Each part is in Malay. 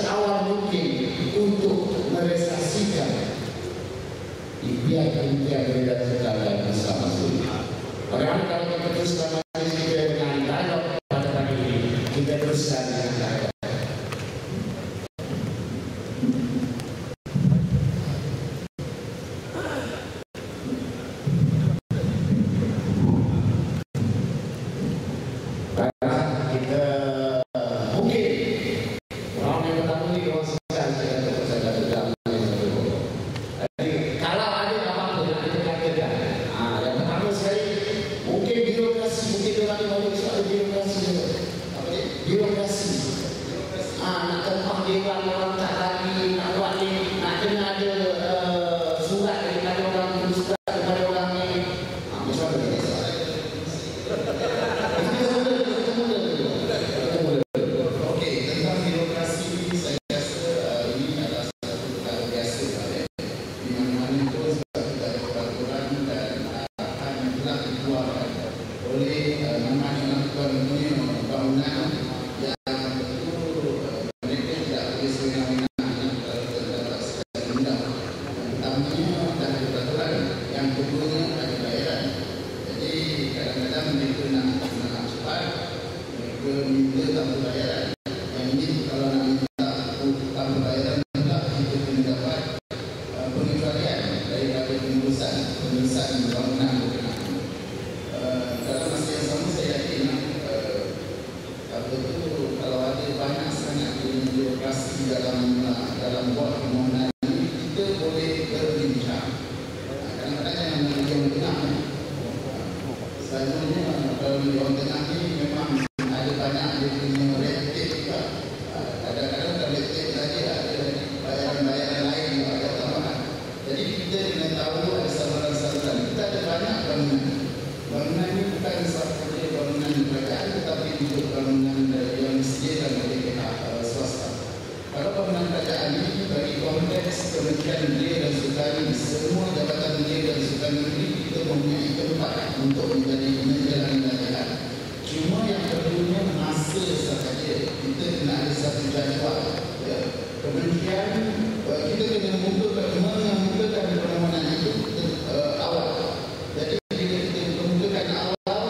seawal mungkin untuk merealisasikan impian impian kita sekalian bersama sama. Padahal kalau kita teruskan majlis kita dengan dialog pada pagi ini, kita teruskan dengan dialog. Karena kita mungkin orang yang mengetahui orang sekitar kita untuk saya dalam Jadi kalau ada apa-apa yang kita katakan, ah, yang pertama sekali mungkin birokrasi, mungkin orang yang mahu soal birokrasi, apa dia? Birokrasi. Ah, nak tempah dewan orang tak lagi, nak buat ni, nak kena ada uh, surat daripada orang, surat daripada orang ni. Ah, macam mana ni? Itu mula, itu mula, itu mula. Okey, tentang birokrasi ini saya rasa uh, ini adalah satu perkara biasa lah, ya. Di mana-mana pun sebab kita ada peraturan dan uh, arahan yang telah dikeluarkan oleh uh, namanya melakukan punya bangunan yang betul uh, mereka tidak boleh sewenang-wenang uh, terdapat Yang pertamanya adalah peraturan, yang keduanya ada bayaran. Jadi kadang-kadang mereka nak nak cepat mereka minta tanpa bayaran yang ini kalau nak minta tanpa bayaran kita kena dapat uh, pengecualian daripada pengurusan pengurusan bangunan. Berkenaan uh, dalam masa yang sama saya yakin uh, apa tu kalau ada banyak sangat birokrasi dalam uh, dalam buat permohonan ini kita boleh berbincang uh, kadang-kadang yang yang benar Selalunya kalau di ni memang ada banyak dia red tape juga. Ah, Kadang-kadang tape saja ada bayaran-bayaran lain juga ada tambahan. Jadi kita kena tahu ada saluran-saluran. Kita ada banyak bangunan. Bangunan ini bukan sahaja bangunan kerajaan tetapi juga bangunan yang disediakan oleh pihak uh, swasta. Kalau bangunan kerajaan ini bagi konteks Kementerian Belia dan Sukan semua jabatan belia dan sukan negeri kita mempunyai tempat untuk satu jadual ya. kemudian eh, kita kena mengumpulkan mengumpulkan permohonan itu uh, awal. Jadi bila kita mengumpulkan awal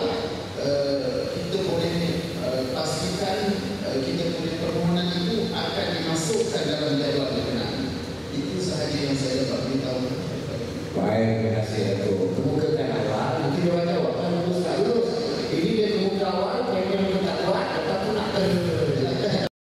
uh, kita boleh uh, pastikan uh, kita boleh permohonan itu akan dimasukkan dalam jadual berkenaan itu sahaja yang saya dapat beritahu baik, terima kasih Dato'